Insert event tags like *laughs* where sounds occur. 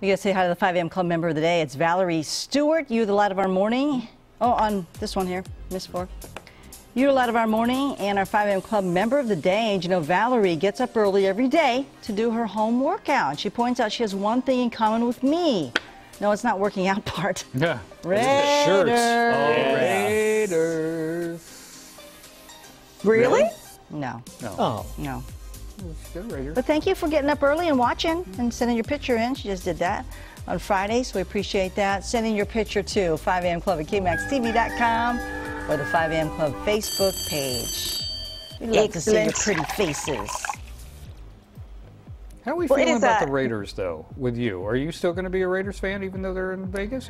We got to say hi to the 5 a.m. Club member of the day. It's Valerie Stewart. You're the light of our morning. Oh, on this one here, Miss Four. You're the light of our morning and our 5 a.m. Club member of the day. And you know, Valerie gets up early every day to do her home workout. She points out she has one thing in common with me. No, it's not working out *laughs* part. Yeah. Raiders. Shirts. Oh, Raiders. Really? No, No. Oh. no. Still Raiders. But thank you for getting up early and watching and sending your picture in. She just did that on Friday, so we appreciate that. Sending your picture to 5 a.m. Club at KMAXTV.com or the 5 a.m. Club Facebook page. We'd love to see your pretty faces. How are we Well, feeling about a- the Raiders, though, with you? Are you still going to be a Raiders fan even though they're in Vegas? Or